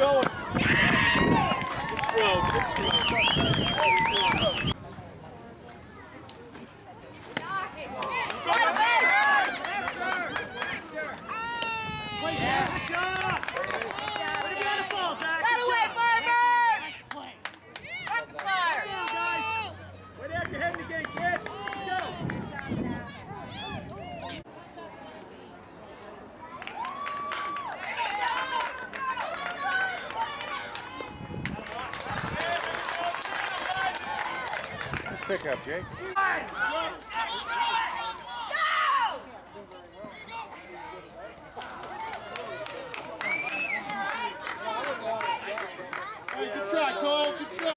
going. pick up, Jake. Good shot, Cole. Good shot.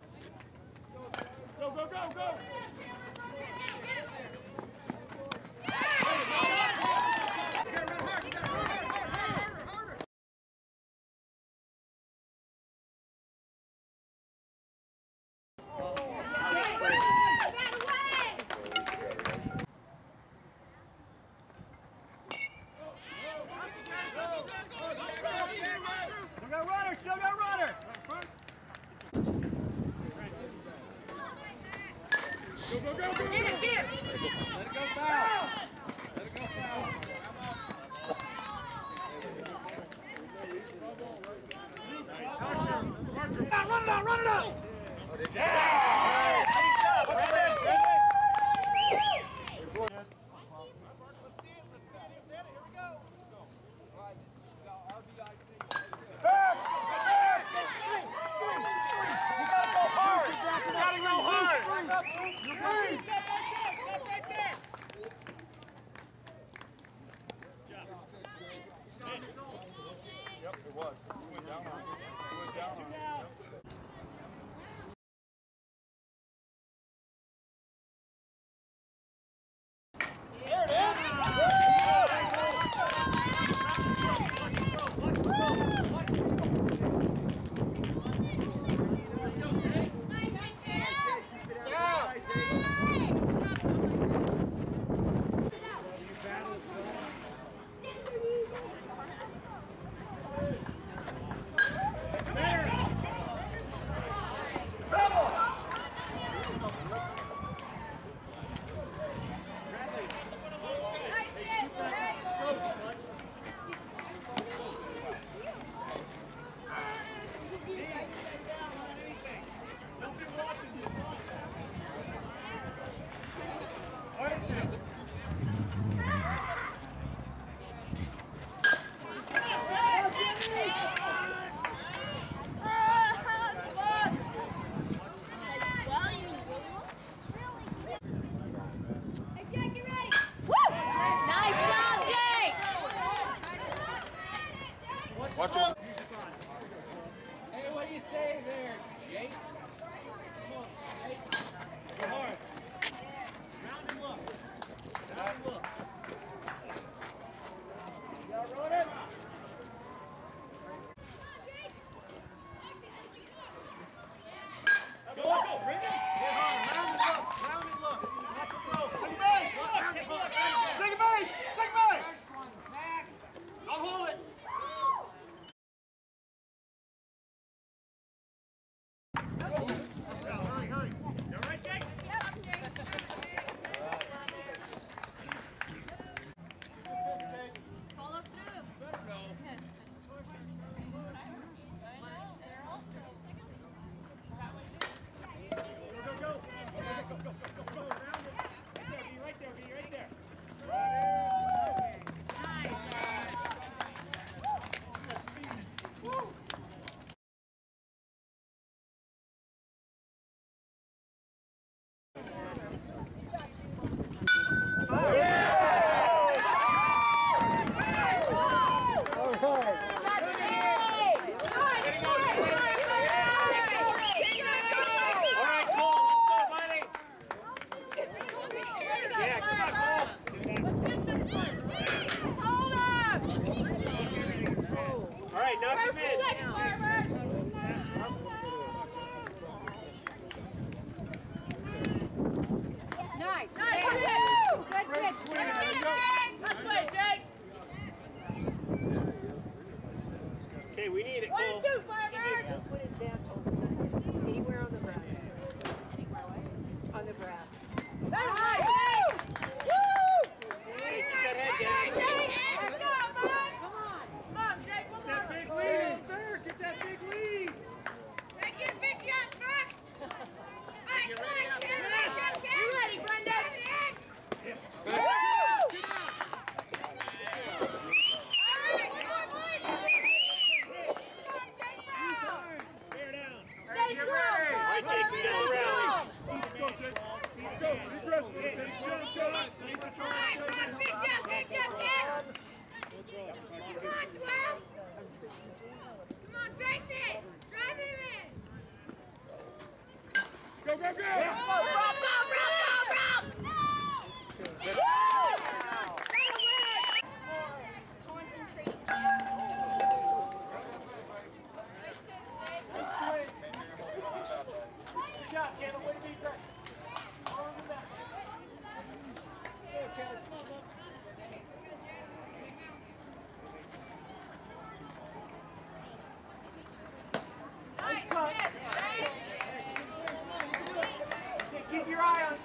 Go, go, go, go. Go, go, go, go. Come on.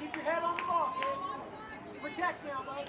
Keep your head on the ball. Protect now, bud.